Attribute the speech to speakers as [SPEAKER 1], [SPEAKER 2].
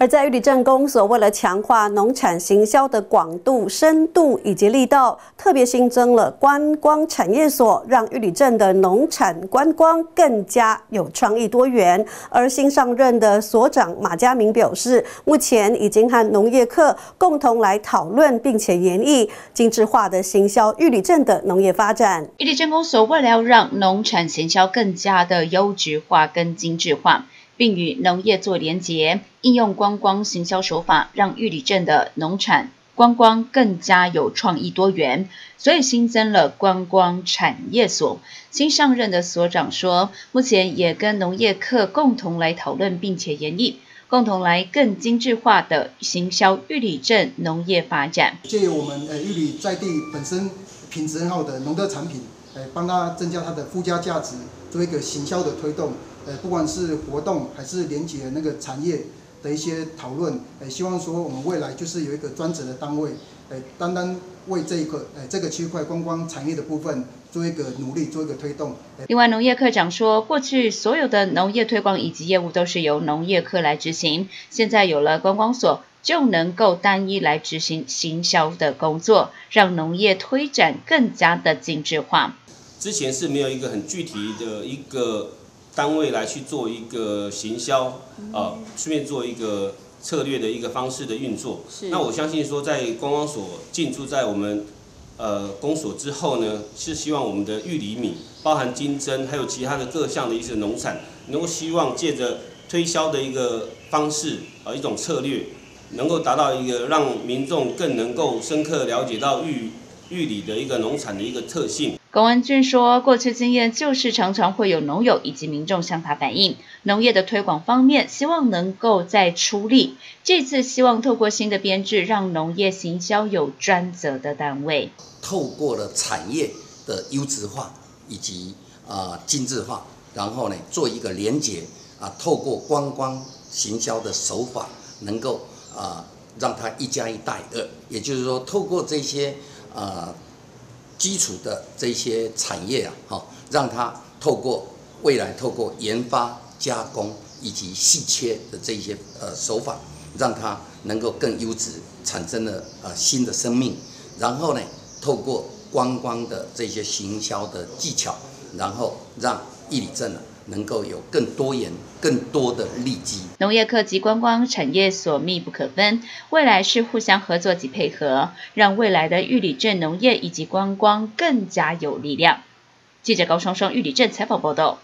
[SPEAKER 1] 而在玉里镇公所，为了强化农产行销的广度、深度以及力道，特别新增了观光产业所，让玉里镇的农产观光更加有创意多元。而新上任的所长马家明表示，目前已经和农业课共同来讨论，并且研议精致化的行销玉里镇的农业发展。
[SPEAKER 2] 玉里镇公所为了让农产行销更加的优质化跟精致化。并与农业做连结，应用观光行销手法，让玉里镇的农产观光更加有创意多元。所以新增了观光产业所。新上任的所长说，目前也跟农业课共同来讨论，并且研议，共同来更精致化的行销玉里镇农业发展。
[SPEAKER 3] 借由我们呃玉里在地本身品质很好的农特产品，呃，帮他增加他的附加价值，做一个行销的推动。呃，不管是活动还是连接那个产业的一些讨论，呃，希望说我们未来就是有一个专职的单位，呃，单单为这一个呃这个区块观光产业的部分做一个努力，做一个推动。
[SPEAKER 2] 另外，农业科长说，过去所有的农业推广以及业务都是由农业科来执行，现在有了观光所，就能够单一来执行行销的工作，让农业推展更加的精致化。
[SPEAKER 4] 之前是没有一个很具体的一个。单位来去做一个行销，啊，顺便做一个策略的一个方式的运作。那我相信说，在观光所进驻在我们呃公所之后呢，是希望我们的玉里米，包含金针，还有其他的各项的一些农产，能够希望借着推销的一个方式，呃，一种策略，能够达到一个让民众更能够深刻了解到玉玉里的一个农产的一个特性。
[SPEAKER 2] 龚文俊说，过去经验就是常常会有农友以及民众向他反映，农业的推广方面，希望能够再出力。这次希望透过新的编制，让农业行销有专责的单位，
[SPEAKER 5] 透过了产业的优质化以及啊精致化，然后呢做一个连结啊，透过观光行销的手法，能够啊让它一加一大于二，也就是说，透过这些啊。基础的这些产业啊，哈，让它透过未来透过研发、加工以及细切的这些呃手法，让它能够更优质，产生了呃新的生命。然后呢，透过观光的这些行销的技巧，然后让义里镇呢。能够有更多人、更多的利基。
[SPEAKER 2] 农业科及观光产业所密不可分，未来是互相合作及配合，让未来的玉里镇农业以及观光更加有力量。记者高双双玉里镇采访报道。